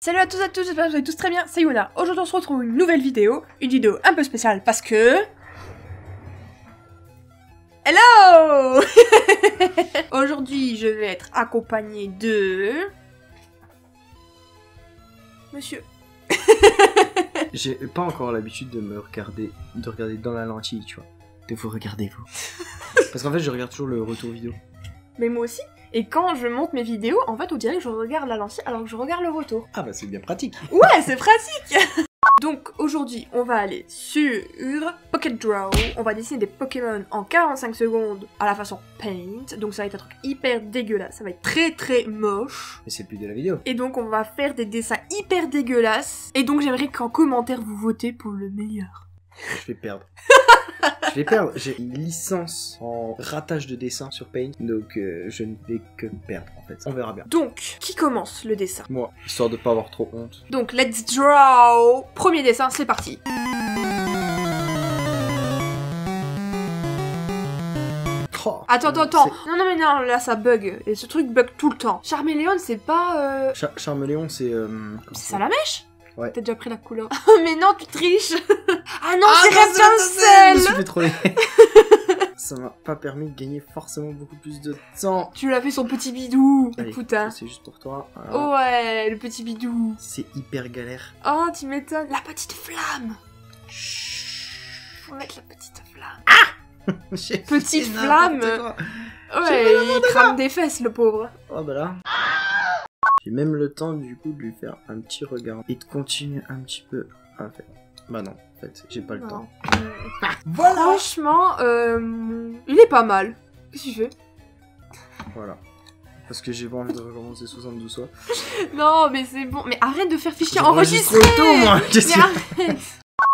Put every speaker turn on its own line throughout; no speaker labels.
Salut à tous et à tous, j'espère que vous allez tous très bien, c'est Yuna. Aujourd'hui on se retrouve pour une nouvelle vidéo, une vidéo un peu spéciale parce que... Hello Aujourd'hui je vais être accompagnée de... Monsieur.
J'ai pas encore l'habitude de me regarder, de regarder dans la lentille, tu vois. De vous regarder, vous. Parce qu'en fait, je regarde toujours le retour vidéo.
Mais moi aussi. Et quand je monte mes vidéos, en fait on dirait que je regarde la lentille alors que je regarde le retour.
Ah bah c'est bien pratique.
Ouais, c'est pratique Donc aujourd'hui, on va aller sur Pocket Draw. On va dessiner des Pokémon en 45 secondes à la façon Paint. Donc ça va être un truc hyper dégueulasse. Ça va être très très moche.
Mais c'est le but de la vidéo.
Et donc on va faire des dessins hyper dégueulasses. Et donc j'aimerais qu'en commentaire vous votez pour le meilleur.
Je vais perdre. je vais perdre. J'ai une licence en ratage de dessin sur Paint, donc euh, je ne vais que perdre en fait. On verra bien.
Donc, qui commence le dessin
Moi, histoire de pas avoir trop honte.
Donc let's draw Premier dessin, c'est parti
Oh,
Attends, attends, attends Non, non, mais non, là ça bug. Et ce truc bug tout le temps. Charméléon, c'est pas... Euh...
c'est- Char- Charmeleon, c'est. euh,
C'est ça la mèche
Ouais.
T'as déjà pris la couleur. mais non, tu triches Ah non,
Ah,
c'est
c'est Je me suis fait troller. Ça m'a pas permis de gagner forcément beaucoup plus de temps.
Tu l'as fait son petit bidou
Allez,
Écoute, hein.
C'est juste pour toi.
Ouais, le petit bidou.
C'est hyper galère.
Oh, tu m'étonnes. La petite flamme
Chut.
Faut mettre la petite flamme.
J'ai
Petite flamme. Ouais, il crame des fesses, le pauvre.
Oh bah là. J'ai même le temps du coup de lui faire un petit regard et de continuer un petit peu à faire. Bah non, en fait, j'ai pas le
Non.
temps.
Voilà. Franchement, euh, il est pas mal. Qu'est-ce que tu fais?
Voilà. Parce que j'ai pas envie de recommencer 72 fois.
Non, mais c'est bon. Mais arrête de faire fichier enregistré.
moi.
Mais arrête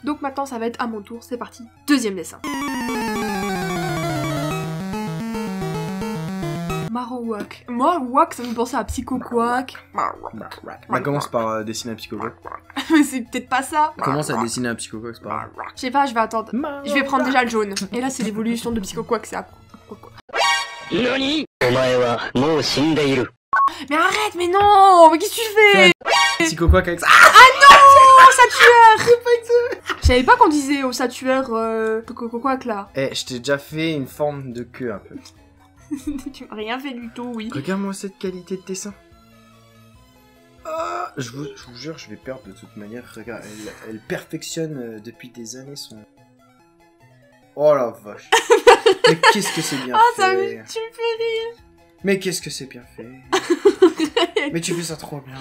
Donc maintenant, ça va être à mon tour. C'est parti. Deuxième dessin. Marowak. Marowak, ça me penser à Psychoquack. Bah,
bah, commence par euh, dessiner un Psychoquack.
Mais c'est peut-être pas ça.
Commence à dessiner un Psychoquack, c'est pas.
Je sais pas, je vais attendre. Je vais prendre déjà le jaune. Et là, c'est l'évolution de Psychoquack, c'est
après. Nani
Mais arrête, mais non Mais qu'est-ce que tu fais?
Psychoquack avec ça.
Ah, ah non Satueur Je savais pas qu'on disait au Satueur euh, Psychoquack là.
Eh, je t'ai déjà fait une forme de queue un peu.
tu m'as rien fait du tout, oui.
Regarde-moi cette qualité de dessin. Ah, je, vous, je vous jure, je vais perdre de toute manière. Regarde, elle, elle perfectionne euh, depuis des années son. Oh la vache. Mais qu'est-ce que c'est bien
Ah, ça me...
fait.
Tu me fais rire
Mais qu'est-ce que c'est bien fait. Mais tu fais ça trop bien.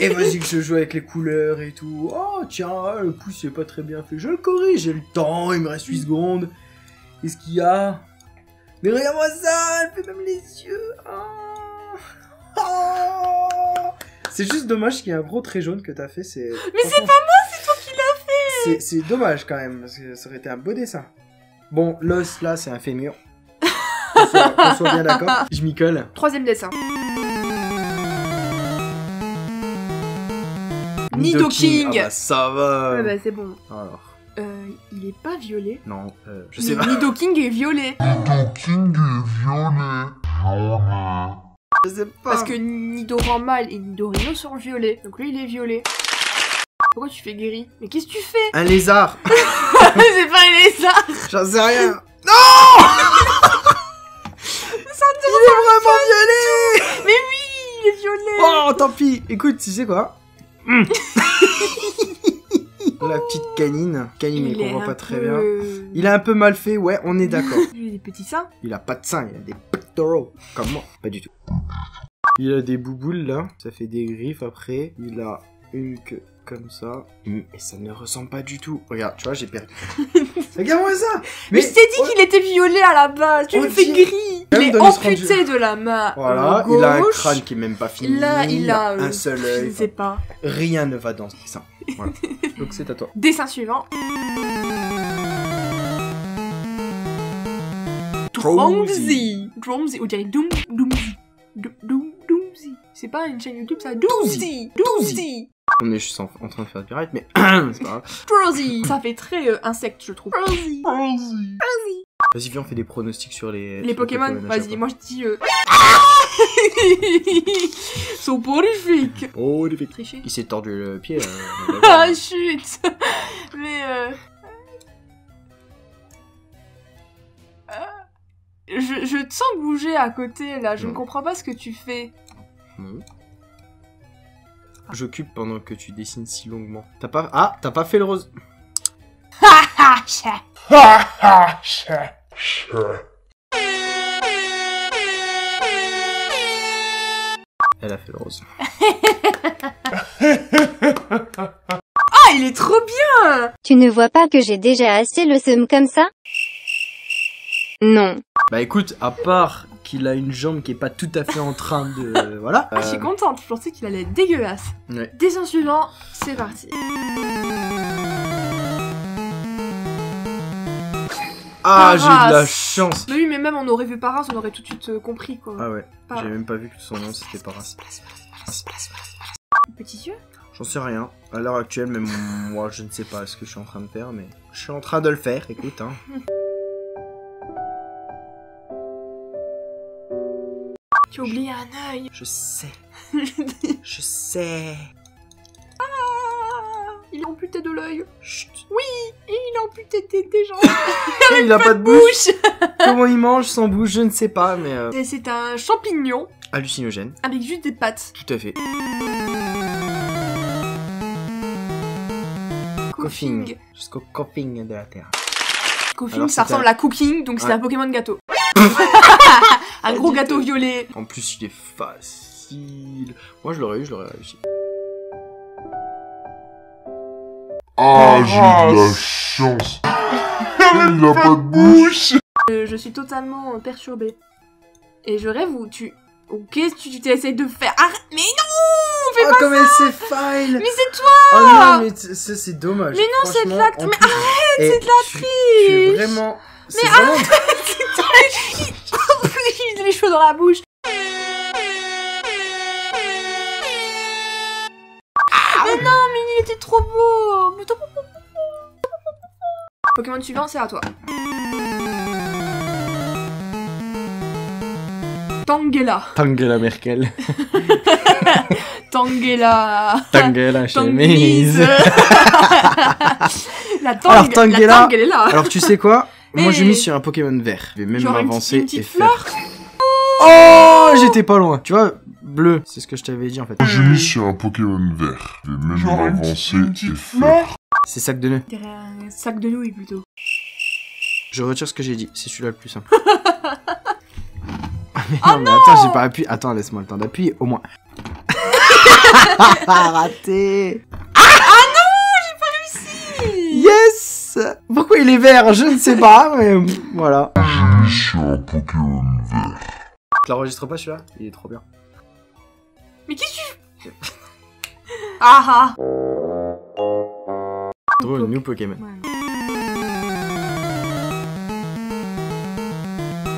Et vas-y que je joue avec les couleurs et tout. Oh tiens, le pouce c'est pas très bien fait. Je le corrige, j'ai le temps, il me reste 8 secondes. Qu'est-ce qu'il y a? Mais regarde-moi ça, elle fait même les yeux. Oh. Oh. C'est juste dommage qu'il y ait un gros trait jaune que t'as fait. C'est.
Mais c'est pas moi, c'est toi qui l'as fait
C'est dommage quand même, parce que ça aurait été un beau dessin. Bon, l'os là, c'est un fémur. Qu'on soit, bien d'accord. Je m'y colle.
Troisième dessin. Nidoking.
Ah bah ça va.
Ah bah c'est bon.
Alors,
Euh, il est pas violet.
non, euh, je sais pas.
Nidoking est violet.
Je sais pas.
Parce que Nidoran et Nidorino sont violets. Donc lui il est violet. Pourquoi tu fais gris? Mais qu'est-ce que tu fais?
Un lézard
C'est pas un lézard
J'en sais rien Non Il est vraiment violet
Mais oui, il est violet
Oh, tant pis Écoute, tu sais quoi? La petite canine. Canine, mais
Il
voit
un
pas très
peu-
bien. Il est un peu mal fait, ouais, on est d'accord.
Il a des petits seins.
Il a pas de seins, il a des pectoraux. Comme moi. Pas du tout. Il a des bouboules là, ça fait des griffes après. Il a une queue comme ça. Hmm, Et ça ne ressemble pas du tout. Regarde, tu vois, j'ai perdu. Regarde-moi ça
Mais, je t'ai dit qu'il était violet à la base. Tu le fais gris. Il est amputé de la main
Voilà,
gauche.
il a un crâne qui est même pas fini.
Là, il a
un seul
Je
œil.
ne sais pas.
Rien ne va dans ce dessin. Voilà. Donc c'est à toi.
Dessin suivant. Dromzy. Dromzy. On dirait Doom. Doomzy. Do- Doom. Doomzy. C'est pas une chaîne YouTube, ça. Doomzy. Doomzy.
On est juste en, en train de faire du pirate, mais c'est pas grave.
Drowsy. Ça fait très euh, insecte, je trouve. Drowsy.
Vas-y, viens, on fait des pronostics sur les.
Les
sur
Pokémon, vas-y, moi je dis. euh, sont prolifiques.
Oh, les pics.
Tricher.
Il s'est tordu le pied. euh,
Ah chut Mais euh... euh, Je, je te sens bouger à côté là, je ne
Non.
comprends pas ce que tu fais.
Non. J'occupe pendant que tu dessines si longuement. T'as pas... Ah, t'as pas fait le rose.
Ah, chat.
Elle a fait le rose.
Ah, il est trop bien
Tu ne vois pas que j'ai déjà assez le seum comme ça? Non.
Bah écoute, à part qu'il a une jambe qui est pas tout à fait en train de... voilà.
Ah, Je suis
Euh,
contente, je pensais qu'il allait être dégueulasse.
Ouais.
Dessin suivant, c'est parti.
Ah, j'ai eu de la chance.
Mais oui, mais même on aurait vu Paras, on aurait tout de suite euh, compris quoi.
Ah ouais,
Paras.
j'ai même pas vu que son nom c'était Paras.
Petits yeux?
J'en sais rien. À l'heure actuelle, même moi, je ne sais pas ce que je suis en train de faire, mais je suis en train de le faire. Écoute, hein.
Tu as oublié un œil.
Je sais, je sais.
Amputé de l'œil.
Chut.
Et il est amputé des, des jambes.
il a pas de bouche. Comment il mange sans bouche, je ne sais pas, mais euh,
Et C'est un champignon
hallucinogène.
avec juste des pattes.
Tout à fait. Coughing. Jusqu'au coughing de la terre.
Coughing, ça ressemble à cooking, donc c'est un Pokémon gâteau. un gros gâteau violet.
En plus, il est facile. Moi, je l'aurais eu, je l'aurais réussi.
Ah, j'ai de la chance. Il a pas de bouche.
Euh, je suis totalement euh, perturbée. Et je rêve où tu... Ok, tu tu t'essayes de faire... Arrête Mais non Fais
Oh,
pas
comme elle s'effaille
Mais c'est toi
Oh non, mais ça, c'est dommage.
Mais non, c'est de
en
mais
Et
c'est de la
tu- Tu es
triche.
vraiment... C'est vraiment...
Il a les cheveux dans la bouche Pokémon suivant, c'est à toi. Tangela.
Tangela Merkel.
Tangela.
Tangela
Tanguise. la tang...
Alors, Tangela-
La tang, elle est là.
Alors, tu sais quoi Moi, j'ai mis sur un Pokémon vert. Je vais même m'avancer et faire... Oh J'étais pas loin. Tu vois, bleu, c'est ce que je t'avais dit, en fait.
J'ai mis sur un Pokémon vert. Je vais même m'avancer et faire.
C'est sac de nœuds.
Derrière un sac de nouilles, plutôt.
Je retire ce que j'ai dit. C'est celui-là le plus simple. Ah, mais non, mais attends, j'ai pas appuyé. Attends, laisse-moi le temps d'appuyer, au moins. Raté Yes Pourquoi il est vert? Je ne sais pas, mais voilà.
J'ai mis sur un Pokémon vert.
Tu l'enregistres pas celui-là? Il est trop bien.
Mais qui tu... Ah ah
Drôle, new Pokémon.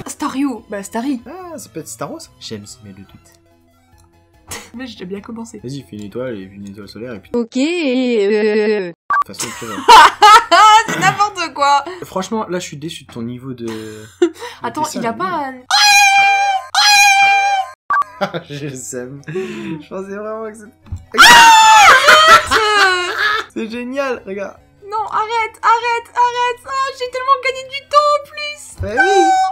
Stario Bah Starry
Ah, ça peut être Staros J'aime semer le doute.
Mais j'ai déjà bien commencé.
Vas-y, fais une étoile et une étoile solaire et puis
Ok, euh...
de toute façon,
Ah, c'est n'importe quoi
Franchement, là, je suis déçu de ton niveau de. de
Attends,
dessin,
il a pas un...
je sème. Je pensais vraiment que c'était. C'est génial, regarde.
Non, arrête, arrête, arrête Ah, j'ai tellement gagné du temps en plus
Bah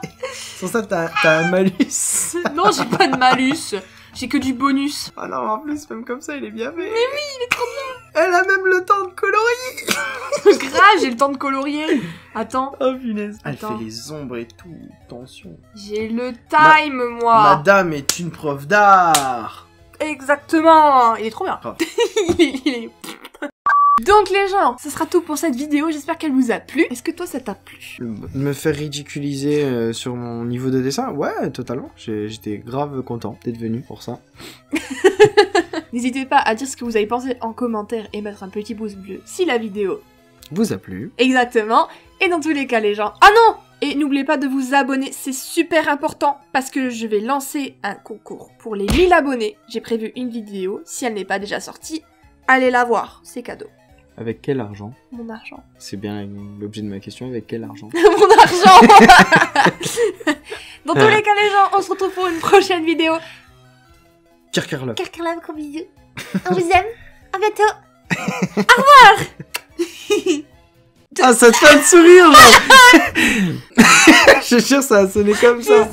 oui Sur ça, t'as t'as un malus.
Non, j'ai pas de malus J'ai que du bonus
Ah non, en plus, même comme ça, il est bien fait. Mais oui, il est trop bien. Elle a même le temps de colorier.
Grave, j'ai le temps de colorier Attends,
Oh punaise. Elle
Attends.
fait les ombres et tout. Attention.
j'ai le time, moi
Madame est une prof d'art.
Exactement Il est trop bien
Grave.
il est- il est- Donc les gens, ce sera tout pour cette vidéo, j'espère qu'elle vous a plu. Est-ce que toi ça t'a plu?
Me faire ridiculiser euh, sur mon niveau de dessin? Ouais, totalement. J'étais grave content d'être venu pour ça.
N'hésitez pas à dire ce que vous avez pensé en commentaire et mettre un petit pouce bleu si la vidéo
Vous a plu
Exactement. Et dans tous les cas, les gens. Ah non Et n'oubliez pas de vous abonner, c'est super important parce que je vais lancer un concours pour les 1000 abonnés. J'ai prévu une vidéo. Si elle n'est pas déjà sortie, allez la voir, c'est cadeau.
Avec quel argent
Mon argent.
C'est bien l'objet de ma question. Avec quel argent
Mon argent Dans tous les cas, les gens, on se retrouve pour une prochaine vidéo.
Kirkerlop.
Carcarlave, gros bisous. On vous aime. À bientôt.
Ah, ça te fait un sourire, genre Je suis sûr, ça a sonné comme ça.